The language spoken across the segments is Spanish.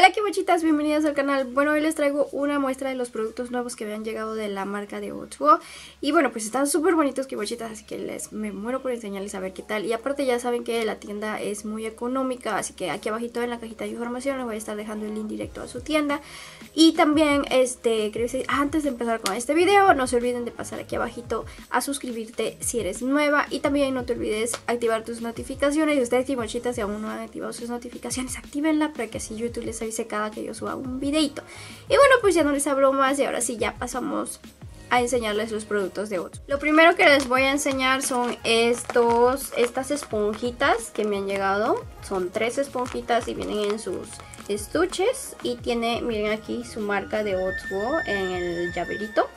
Hola bochitas, bienvenidas al canal. Bueno, hoy les traigo una muestra de los productos nuevos que han llegado de la marca de Otsuo. Y bueno, pues están súper bonitos bochitas, así que les me muero por enseñarles a ver qué tal. Y aparte ya saben que la tienda es muy económica, así que aquí abajito en la cajita de información les voy a estar dejando el link directo a su tienda. Y también, este, creo que antes de empezar con este video, no se olviden de pasar aquí abajito a suscribirte si eres nueva. Y también no te olvides activar tus notificaciones. Y ustedes bochitas si aún no han activado sus notificaciones, actívenla para que así YouTube les cada que yo suba un videito. Y bueno, pues ya no les hablo más y ahora sí ya pasamos a enseñarles los productos de otros. Lo primero que les voy a enseñar son estos, estas esponjitas que me han llegado. Son tres esponjitas y vienen en sus estuches. Y tiene, miren aquí su marca de Otsuo en el llaverito.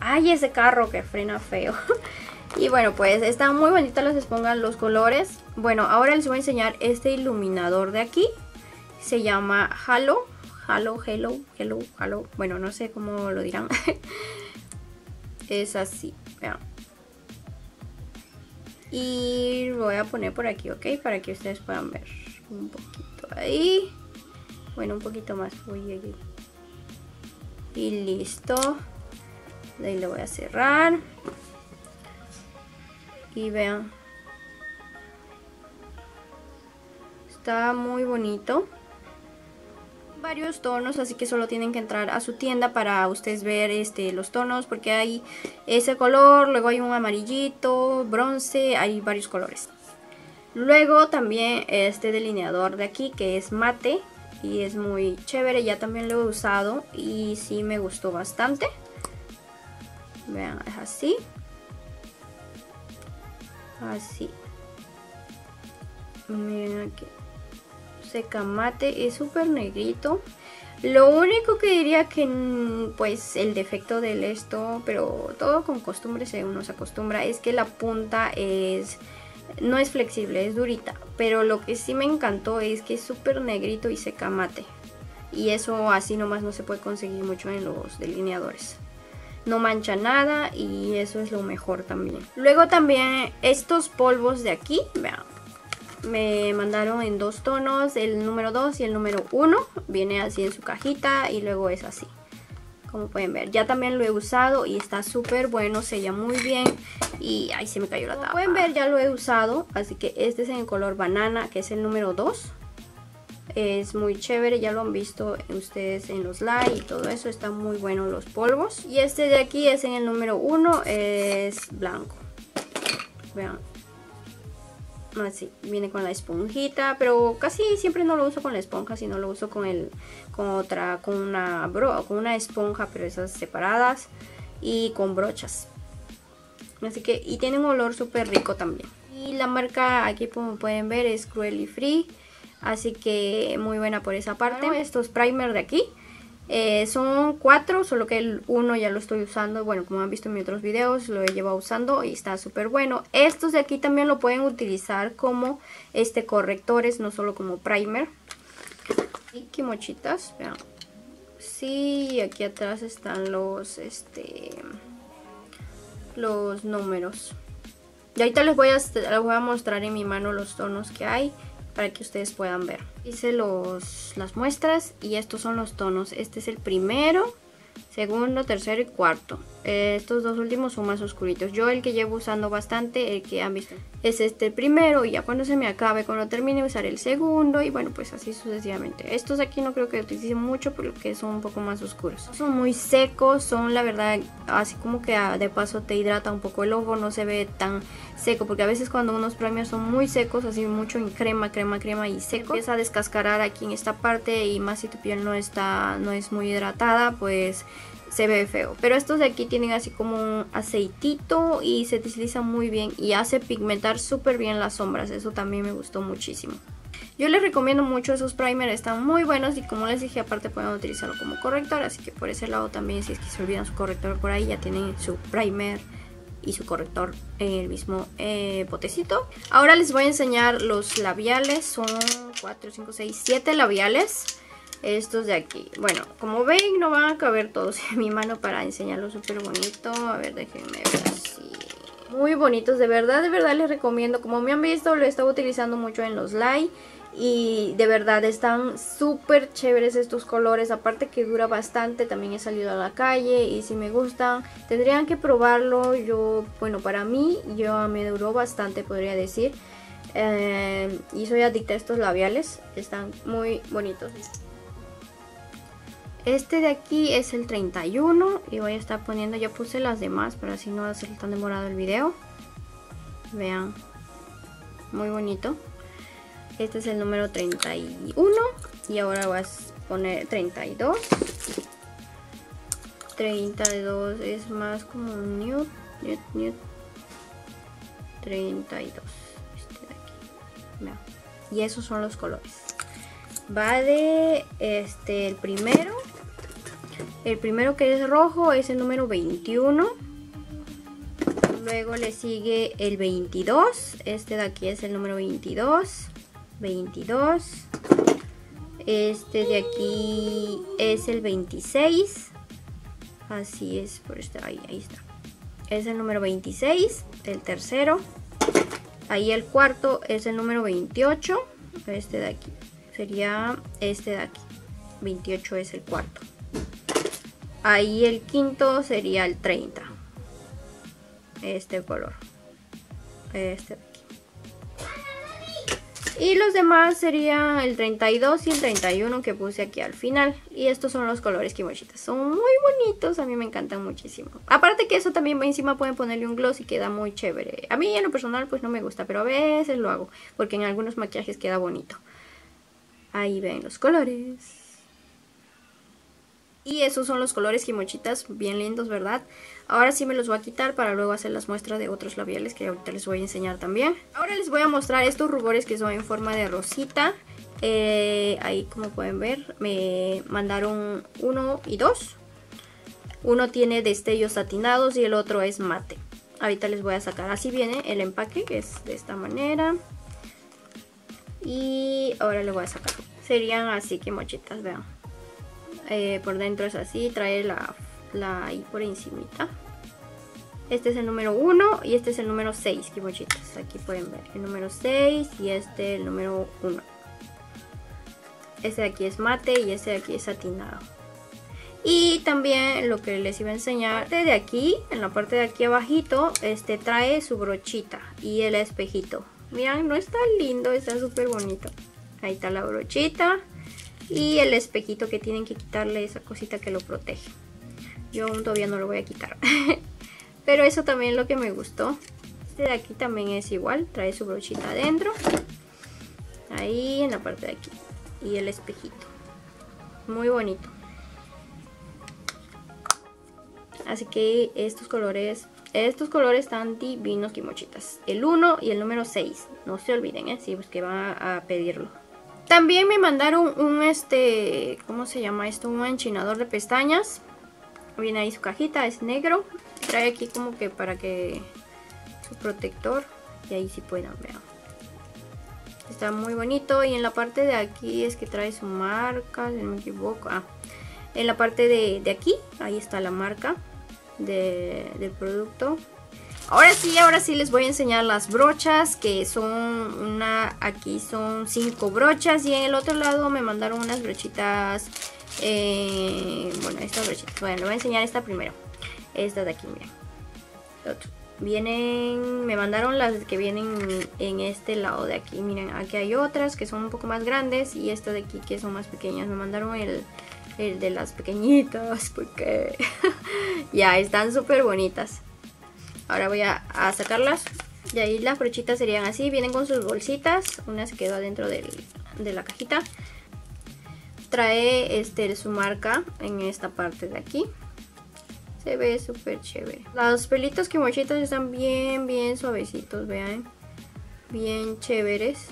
¡Ay, ese carro que frena feo! y bueno, pues están muy bonitas las esponjas, los colores. Bueno, ahora les voy a enseñar este iluminador de aquí se llama Halo. Halo, Hello, Hello, Halo. Bueno, no sé cómo lo dirán. es así, vean. Y voy a poner por aquí, ¿ok? Para que ustedes puedan ver un poquito ahí. Bueno, un poquito más. Uy, Y listo. Ahí lo voy a cerrar. Y vean. Está muy bonito varios tonos, así que solo tienen que entrar a su tienda para ustedes ver este, los tonos, porque hay ese color, luego hay un amarillito, bronce, hay varios colores. Luego también este delineador de aquí que es mate y es muy chévere, ya también lo he usado y sí me gustó bastante. Vean, es así. Así. Miren aquí seca mate, es súper negrito. Lo único que diría que mm, pues el defecto del esto, pero todo con costumbre se uno se acostumbra, es que la punta es no es flexible, es durita. Pero lo que sí me encantó es que es súper negrito y seca mate. Y eso así nomás no se puede conseguir mucho en los delineadores. No mancha nada y eso es lo mejor también. Luego también estos polvos de aquí, vean, me mandaron en dos tonos, el número 2 y el número 1. Viene así en su cajita y luego es así. Como pueden ver, ya también lo he usado y está súper bueno, sella muy bien y ahí se me cayó la tapa. Como pueden ver, ya lo he usado, así que este es en el color banana, que es el número 2. Es muy chévere, ya lo han visto ustedes en los live y todo eso, están muy buenos los polvos. Y este de aquí es en el número 1, es blanco. Vean, así, viene con la esponjita, pero casi siempre no lo uso con la esponja, sino lo uso con el con otra, con una bro, con una esponja, pero esas separadas y con brochas. Así que, y tiene un olor súper rico también. Y la marca aquí como pueden ver es Cruelly Free, así que muy buena por esa parte. estos primer de aquí eh, son cuatro, solo que el uno ya lo estoy usando. Bueno, como han visto en mis otros videos, lo he llevado usando y está súper bueno. Estos de aquí también lo pueden utilizar como este correctores, no solo como primer. Y quimochitas, vean. Sí, aquí atrás están los, este, los números. Y ahorita les voy, a, les voy a mostrar en mi mano los tonos que hay para que ustedes puedan ver. Hice los, las muestras y estos son los tonos. Este es el primero, segundo, tercero y cuarto. Eh, estos dos últimos son más oscuritos. Yo el que llevo usando bastante, el que han visto, es este primero y ya cuando se me acabe, cuando termine usar el segundo y bueno pues así sucesivamente. Estos aquí no creo que utilicen mucho porque son un poco más oscuros. Son muy secos, son la verdad así como que ah, de paso te hidrata un poco el ojo, no se ve tan seco porque a veces cuando unos premios son muy secos, así mucho en crema, crema, crema y seco, empieza a descascarar aquí en esta parte y más si tu piel no está no es muy hidratada, pues se ve feo. Pero estos de aquí tienen así como un aceitito y se deslizan muy bien y hace pigmentar súper bien las sombras. Eso también me gustó muchísimo. Yo les recomiendo mucho esos primers, están muy buenos y como les dije aparte pueden utilizarlo como corrector, así que por ese lado también si es que se olvidan su corrector por ahí ya tienen su primer y su corrector en el mismo eh, botecito. Ahora les voy a enseñar los labiales, son 4, 5, 6, 7 labiales estos de aquí. Bueno, como ven no van a caber todos en mi mano para enseñarlo súper bonito. A ver, déjenme ver así. Muy bonitos, de verdad, de verdad les recomiendo. Como me han visto, lo he estado utilizando mucho en los live. Y de verdad están súper chéveres estos colores. Aparte que dura bastante. También he salido a la calle. Y si me gustan, tendrían que probarlo. Yo, bueno, para mí, yo me duró bastante, podría decir. Eh, y soy adicta a estos labiales. Están muy bonitos. Este de aquí es el 31 y voy a estar poniendo, ya puse las demás para así no va a ser tan demorado el video. Vean, muy bonito. Este es el número 31 y ahora voy a poner 32. 32 es más como nude, nude, nude. 32. Este de aquí. Vean. Y esos son los colores. Va de este el primero. El primero que es rojo es el número 21. Luego le sigue el 22. Este de aquí es el número 22. 22. Este de aquí es el 26. Así es, por este, ahí, ahí está. Es el número 26, el tercero. Ahí el cuarto es el número 28. Este de aquí. Sería este de aquí. 28 es el cuarto. Ahí el quinto sería el 30. Este color. Este aquí. Y los demás serían el 32 y el 31 que puse aquí al final. Y estos son los colores kimochitas. Son muy bonitos, a mí me encantan muchísimo. Aparte que eso también encima pueden ponerle un gloss y queda muy chévere. A mí en lo personal pues no me gusta, pero a veces lo hago. Porque en algunos maquillajes queda bonito. Ahí ven los colores. Y esos son los colores kimochitas, bien lindos, ¿verdad? Ahora sí me los voy a quitar para luego hacer las muestras de otros labiales que ahorita les voy a enseñar también. Ahora les voy a mostrar estos rubores que son en forma de rosita. Eh, ahí como pueden ver me mandaron uno y dos. Uno tiene destellos satinados y el otro es mate. Ahorita les voy a sacar, así viene el empaque, que es de esta manera. Y ahora les voy a sacar. Serían así kimochitas, vean. Eh, por dentro es así, trae la, la ahí por encimita. Este es el número 1 y este es el número 6, kimochitas. Aquí pueden ver el número 6 y este el número 1. Este de aquí es mate y este de aquí es satinado. Y también lo que les iba a enseñar, de aquí, en la parte de aquí abajito, este trae su brochita y el espejito. Miren, no está lindo, está súper bonito. Ahí está la brochita y el espejito que tienen que quitarle esa cosita que lo protege. Yo aún todavía no lo voy a quitar. Pero eso también es lo que me gustó. Este de aquí también es igual, trae su brochita adentro. Ahí en la parte de aquí. Y el espejito. Muy bonito. Así que estos colores, estos colores están divinos kimochitas. El 1 y el número 6. No se olviden, ¿eh? Si pues que van a pedirlo. También me mandaron un este, ¿cómo se llama esto? Un enchinador de pestañas. Viene ahí su cajita, es negro. Trae aquí como que para que su protector. Y ahí sí puedan ver. Está muy bonito. Y en la parte de aquí es que trae su marca, si no me equivoco. Ah, en la parte de, de aquí, ahí está la marca de, del producto. Ahora sí, ahora sí les voy a enseñar las brochas, que son una, aquí son cinco brochas y en el otro lado me mandaron unas brochitas, eh, bueno, estas brochitas, bueno, voy a enseñar esta primero, esta de aquí, miren, vienen, me mandaron las que vienen en este lado de aquí, miren, aquí hay otras que son un poco más grandes y esta de aquí que son más pequeñas, me mandaron el, el de las pequeñitas porque ya están súper bonitas. Ahora voy a, sacarlas. Y ahí las brochitas serían así. Vienen con sus bolsitas. Una se quedó dentro de la cajita. Trae este, su marca en esta parte de aquí. Se ve súper chévere. Los pelitos mochitas están bien, bien suavecitos, vean. Bien chéveres.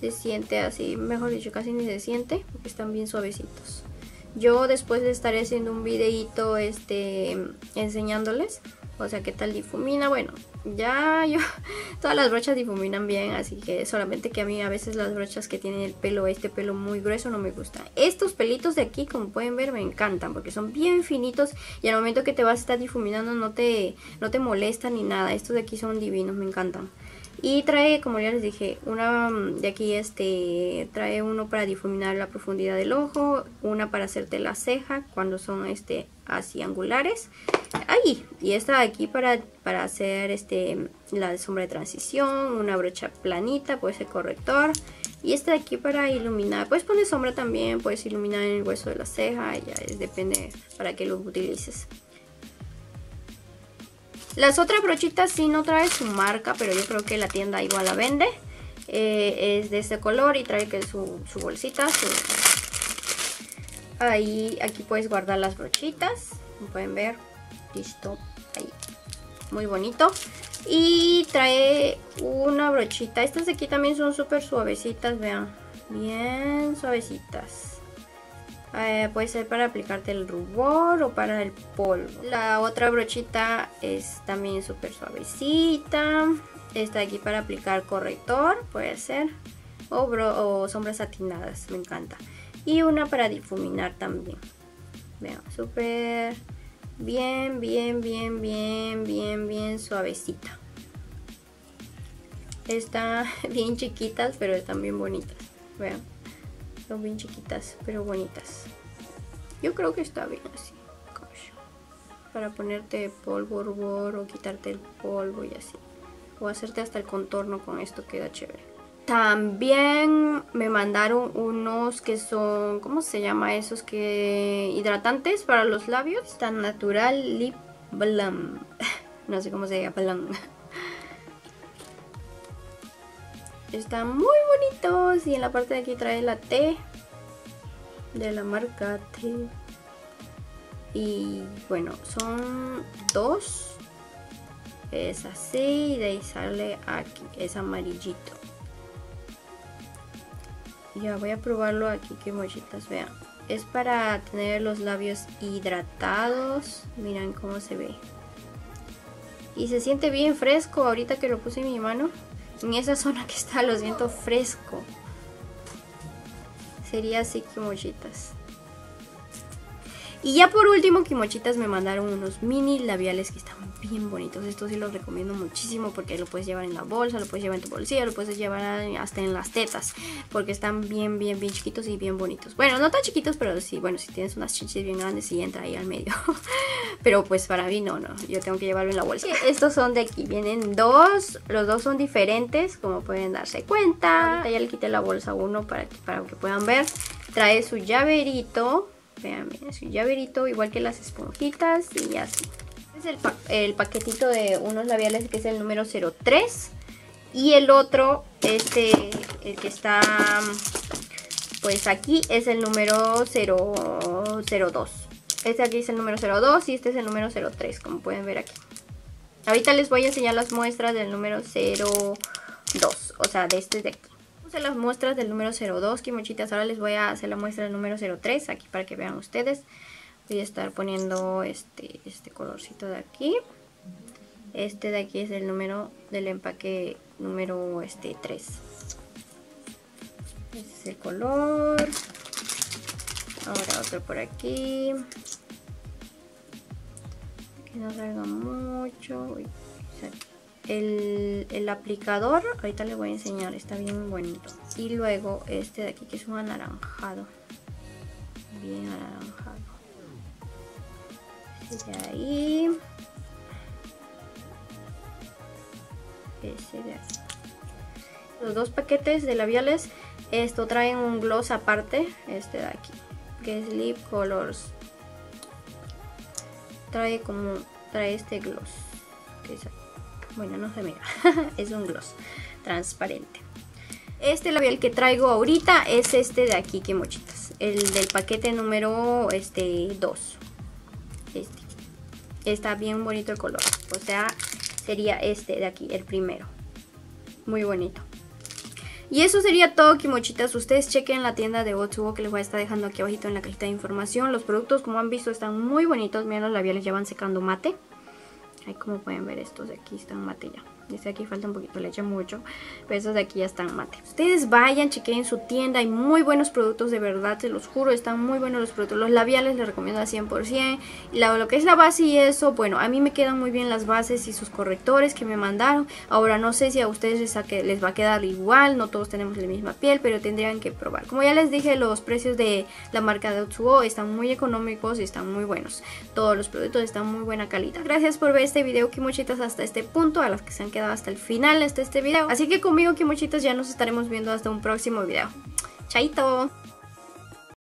Se siente así, mejor dicho, casi ni se siente. Porque están bien suavecitos. Yo después le estaré haciendo un videito este, enseñándoles o sea, ¿qué tal difumina? Bueno, ya yo... Todas las brochas difuminan bien, así que solamente que a mí a veces las brochas que tienen el pelo, este pelo muy grueso, no me gustan. Estos pelitos de aquí, como pueden ver, me encantan porque son bien finitos y al momento que te vas a estar difuminando no te, no te molestan ni nada. Estos de aquí son divinos, me encantan. Y trae, como ya les dije, una de aquí este trae uno para difuminar la profundidad del ojo, una para hacerte la ceja cuando son este así angulares. Ahí, y esta de aquí para, para hacer este la sombra de transición, una brocha planita, puede ser corrector. Y esta de aquí para iluminar, puedes poner sombra también, puedes iluminar en el hueso de la ceja, ya depende para qué lo utilices. Las otras brochitas sí no trae su marca, pero yo creo que la tienda igual la vende. Eh, es de ese color y trae que su, bolsita. Ahí, aquí puedes guardar las brochitas. Como pueden ver, listo. Ahí, muy bonito. Y trae una brochita. Estas de aquí también son súper suavecitas, vean. Bien suavecitas. Eh, puede ser para aplicarte el rubor o para el polvo. La otra brochita es también súper suavecita. Esta aquí para aplicar corrector, puede ser. O, o sombras satinadas, me encanta. Y una para difuminar también. Vean, súper bien, bien, bien, bien, bien, bien suavecita. Están bien chiquitas, pero están bien bonitas. Vean. Son bien chiquitas, pero bonitas. Yo creo que está bien así. Para ponerte polvo, rubor o quitarte el polvo y así. O hacerte hasta el contorno con esto queda chévere. También me mandaron unos que son, ¿cómo se llama esos? que Hidratantes para los labios. Tan natural lip balm. No sé cómo se llama balm. Están muy bonitos. Y en la parte de aquí trae la T. De la marca T. Y bueno, son dos. Es así. Y de ahí sale aquí. Es amarillito. Ya voy a probarlo aquí. Que mochitas vean. Es para tener los labios hidratados. Miren cómo se ve. Y se siente bien fresco ahorita que lo puse en mi mano en esa zona que está lo siento fresco. Sería así kimochitas. Y ya por último, Kimochitas me mandaron unos mini labiales que están bien bonitos. Estos sí los recomiendo muchísimo porque lo puedes llevar en la bolsa, lo puedes llevar en tu bolsillo, lo puedes llevar hasta en las tetas. Porque están bien, bien, bien chiquitos y bien bonitos. Bueno, no tan chiquitos, pero sí, bueno, si tienes unas chichis bien grandes, sí entra ahí al medio. pero pues para mí no, no, yo tengo que llevarlo en la bolsa. Estos son de aquí, vienen dos, los dos son diferentes, como pueden darse cuenta. Ahorita ya le quité la bolsa a uno para para que puedan ver. Trae su llaverito Vean, su llaverito, igual que las esponjitas y así. Este es el, paquetito de unos labiales que es el número 03. Y el otro, este, el que está pues aquí es el número 002. Este aquí es el número 02 y este es el número 03, como pueden ver aquí. Ahorita les voy a enseñar las muestras del número 02, o sea, de este de aquí las muestras del número 02, Kimochitas. Ahora les voy a hacer la muestra del número 03, aquí para que vean ustedes. Voy a estar poniendo este, este colorcito de aquí. Este de aquí es el número del empaque número este 3. Este es el color. Ahora otro por aquí. Que no salga mucho. El, aplicador, ahorita les voy a enseñar, está bien bonito. Y luego este de aquí que es un anaranjado. Bien anaranjado. Ese de ahí. Ese de aquí. Los dos paquetes de labiales, esto traen un gloss aparte, este de aquí, que es Lip Colors. Trae como, trae este gloss, que es. Bueno, no se mira. es un gloss transparente. Este labial que traigo ahorita es este de aquí, que. El del paquete número este, 2. Este. Está bien bonito el color. O sea, sería este de aquí, el primero. Muy bonito. Y eso sería todo, Kimochitas. Ustedes chequen la tienda de Otsubo que les voy a estar dejando aquí abajito en la cajita de información. Los productos, como han visto, están muy bonitos. Miren, los labiales ya van secando mate. Ahí como pueden ver estos de aquí están mate Este aquí falta un poquito, le eché mucho. Pero estos de aquí ya están mate. Ustedes vayan, chequen su tienda. Hay muy buenos productos, de verdad, se los juro. Están muy buenos los productos. Los labiales les recomiendo al 100%. La, lo que es la base y eso, bueno, a mí me quedan muy bien las bases y sus correctores que me mandaron. Ahora no sé si a ustedes les, les va a quedar igual. No todos tenemos la misma piel, pero tendrían que probar. Como ya les dije, los precios de la marca de Otsuo están muy económicos y están muy buenos. Todos los productos están muy buena calidad. Gracias por ver este video, Kimochitas, hasta este punto. A las que se han quedado hasta el final de este video. Así que conmigo, Kimochitas, ya nos estaremos viendo hasta un próximo video. Chaito.